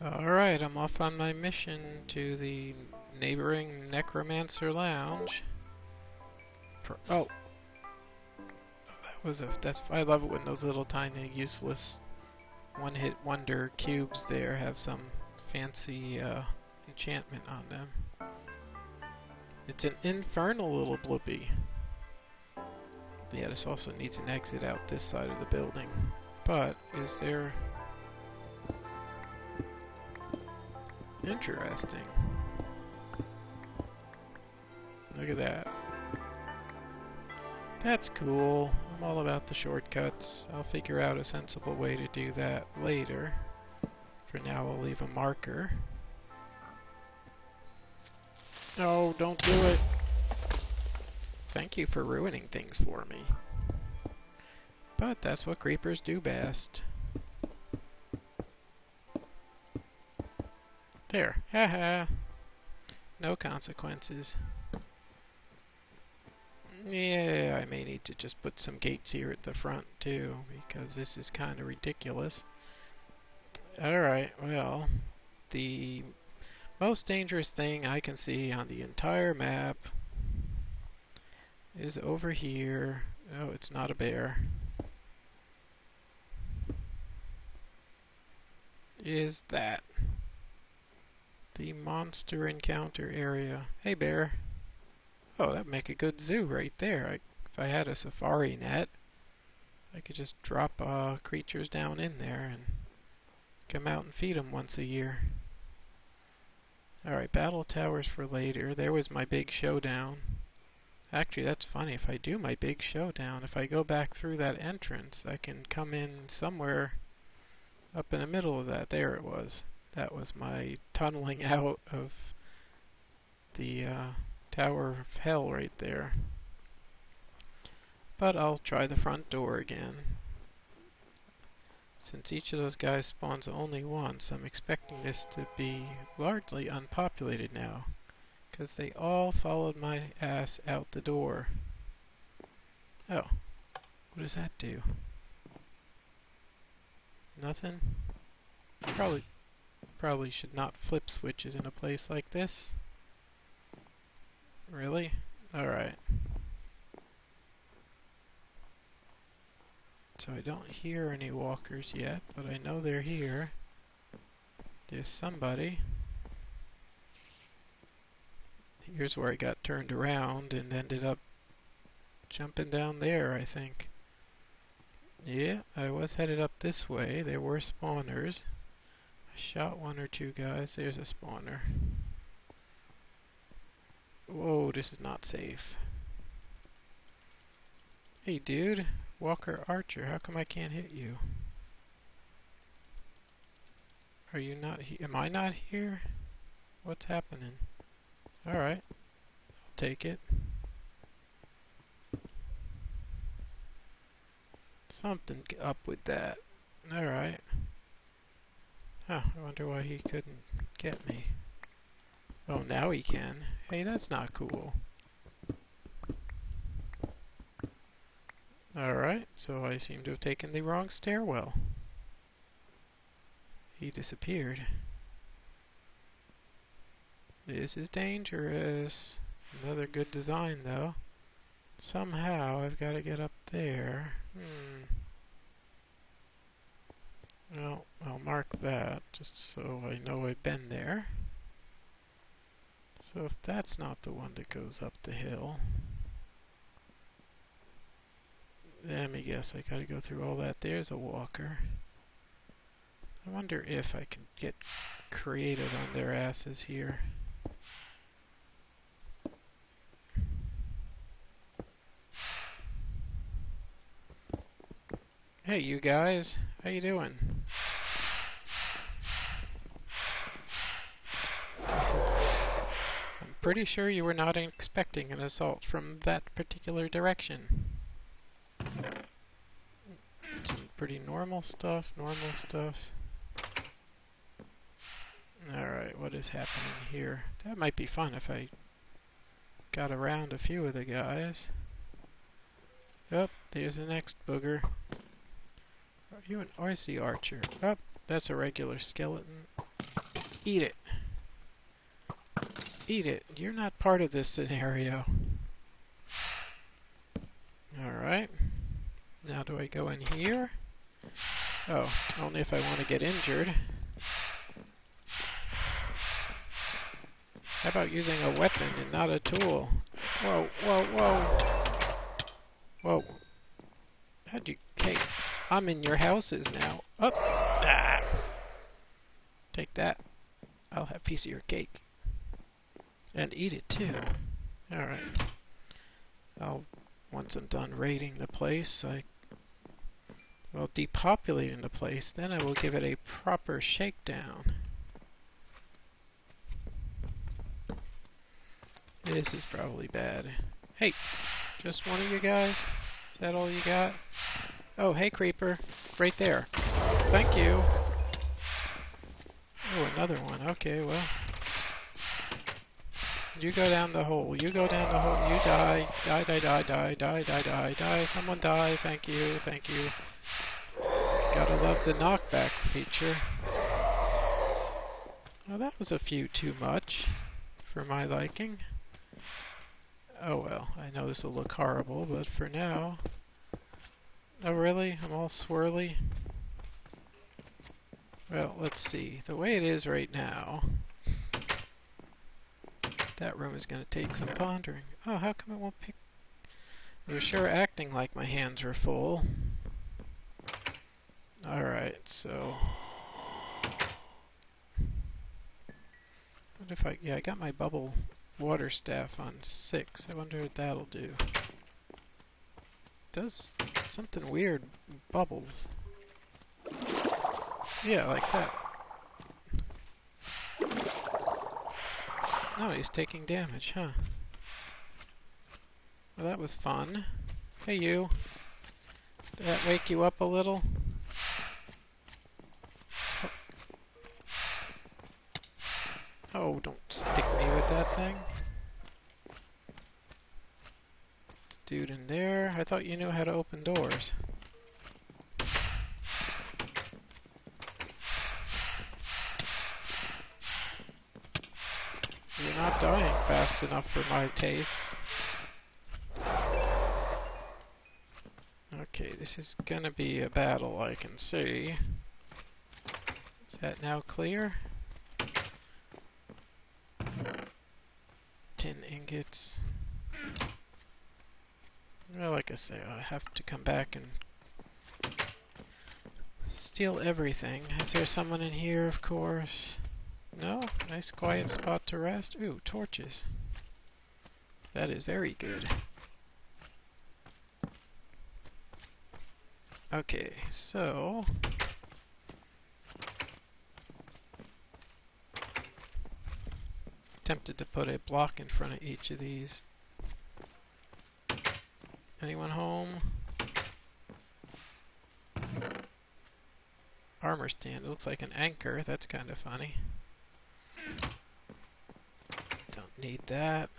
Alright, I'm off on my mission to the neighboring Necromancer Lounge. For, oh! That was a, that's, I love it when those little tiny useless one-hit wonder cubes there have some fancy uh, enchantment on them. It's an infernal little blippy. Yeah, this also needs an exit out this side of the building. But, is there... Interesting. Look at that. That's cool. I'm all about the shortcuts. I'll figure out a sensible way to do that later. For now, I'll leave a marker. No, don't do it. Thank you for ruining things for me. But that's what creepers do best. There. Haha. no consequences. Yeah, I may need to just put some gates here at the front too, because this is kind of ridiculous. Alright, well, the most dangerous thing I can see on the entire map is over here. Oh, it's not a bear. Is that the monster encounter area. Hey bear. Oh, that'd make a good zoo right there. I, if I had a safari net, I could just drop uh, creatures down in there and come out and feed them once a year. Alright, battle towers for later. There was my big showdown. Actually, that's funny. If I do my big showdown, if I go back through that entrance, I can come in somewhere up in the middle of that. There it was. That was my tunneling out of the uh, Tower of Hell right there. But I'll try the front door again. Since each of those guys spawns only once, I'm expecting this to be largely unpopulated now. Because they all followed my ass out the door. Oh. What does that do? Nothing? Probably Probably should not flip switches in a place like this. Really? Alright. So I don't hear any walkers yet, but I know they're here. There's somebody. Here's where I got turned around and ended up jumping down there, I think. Yeah, I was headed up this way. There were spawners. Shot one or two guys. There's a spawner. Whoa, this is not safe. Hey dude, Walker Archer, how come I can't hit you? Are you not here? Am I not here? What's happening? Alright, I'll take it. Something up with that. Alright. Huh, I wonder why he couldn't get me. Oh, now he can. Hey, that's not cool. Alright, so I seem to have taken the wrong stairwell. He disappeared. This is dangerous. Another good design, though. Somehow, I've got to get up there. Hmm. Well, I'll mark that just so I know I've been there. So if that's not the one that goes up the hill, let me guess, I gotta go through all that. There's a walker. I wonder if I can get creative on their asses here. Hey, you guys. How you doing? I'm pretty sure you were not expecting an assault from that particular direction. Pretty normal stuff, normal stuff. Alright, what is happening here? That might be fun if I got around a few of the guys. Oh, there's the next booger. Are you an RC archer? Oh, that's a regular skeleton. Eat it. Eat it. You're not part of this scenario. Alright. Now do I go in here? Oh, only if I want to get injured. How about using a weapon and not a tool? Whoa, whoa, whoa. Whoa. How'd you... Hey, I'm in your houses now. Up. Oh. Ah. Take that. I'll have a piece of your cake. And eat it too. Alright. I'll once I'm done raiding the place, I well depopulating the place, then I will give it a proper shakedown. This is probably bad. Hey, just one of you guys? Is that all you got? Oh, hey creeper. Right there. Thank you. Oh, another one. Okay, well. You go down the hole. You go down the hole. You die. Die, die, die, die, die, die, die, die. Someone die. Thank you. Thank you. Gotta love the knockback feature. Well, that was a few too much for my liking. Oh well, I know this will look horrible, but for now... Oh really? I'm all swirly? Well, let's see. The way it is right now, that room is going to take some pondering. Oh, how come it won't pick? They're sure acting like my hands are full. Alright, so... What if I... Yeah, I got my bubble water staff on 6. I wonder what that'll do. It does something weird. Bubbles. Yeah, like that. Oh, he's taking damage, huh? Well, that was fun. Hey, you. Did that wake you up a little? Oh, don't stick me with that thing. Dude in there. I thought you knew how to open doors. not dying fast enough for my tastes. Okay, this is gonna be a battle, I can see. Is that now clear? Tin ingots. Well, like I say, I have to come back and steal everything. Is there someone in here, of course? No? Nice quiet spot to rest. Ooh, torches. That is very good. Okay, so... Tempted to put a block in front of each of these. Anyone home? Armor stand. It looks like an anchor. That's kind of funny. Need that.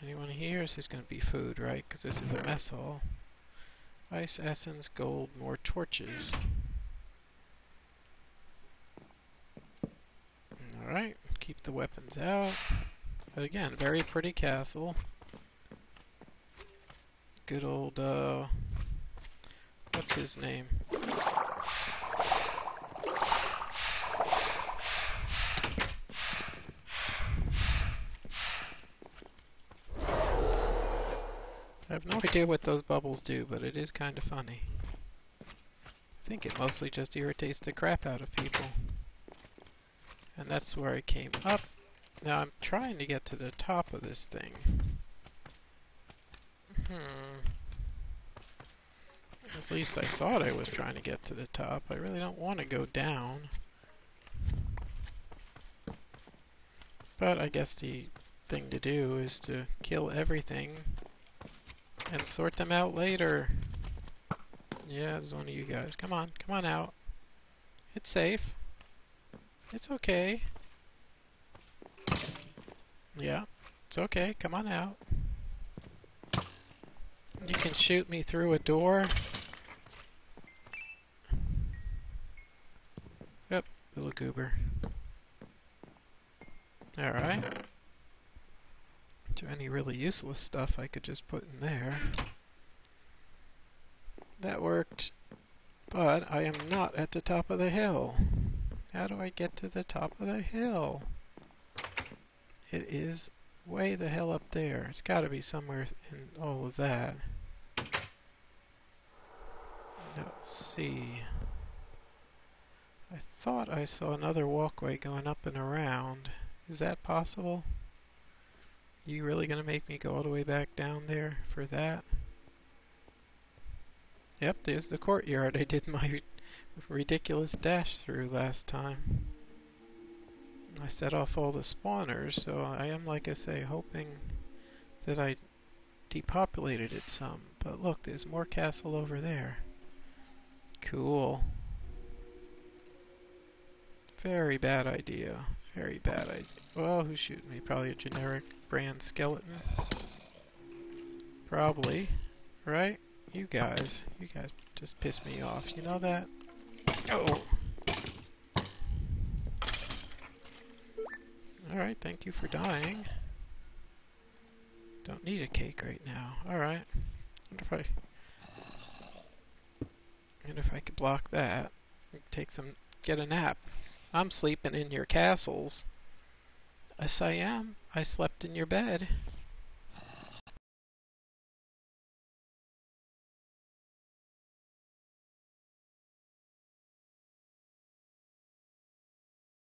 Anyone here? This is going to be food, right? Because this is a mess hall. Ice, essence, gold, more torches. Alright, keep the weapons out. But again, very pretty castle. Good old, uh... What's his name? I have no idea what those bubbles do, but it is kind of funny. I think it mostly just irritates the crap out of people. And that's where I came up. Now I'm trying to get to the top of this thing. Hmm. At least I thought I was trying to get to the top. I really don't want to go down. But I guess the thing to do is to kill everything and sort them out later. Yeah, there's one of you guys. Come on, come on out. It's safe. It's okay. Yeah, it's okay. Come on out. You can shoot me through a door. Yep, little goober. Alright. To any really useless stuff I could just put in there. That worked. But I am not at the top of the hill. How do I get to the top of the hill? It is way the hell up there. It's got to be somewhere in all of that. Let's see. I thought I saw another walkway going up and around. Is that possible? You really gonna make me go all the way back down there for that? Yep, there's the courtyard I did my ridiculous dash through last time. I set off all the spawners, so I am, like I say, hoping that I depopulated it some. But look, there's more castle over there. Cool. Very bad idea. Very bad idea. Well, who's shooting me? Probably a generic brand skeleton. Probably. Right? You guys. You guys just piss me off. You know that? Oh! Alright, thank you for dying. Don't need a cake right now. Alright. Wonder if I... Wonder if I could block that. Take some... Get a nap. I'm sleeping in your castles. Yes, I am. I slept in your bed.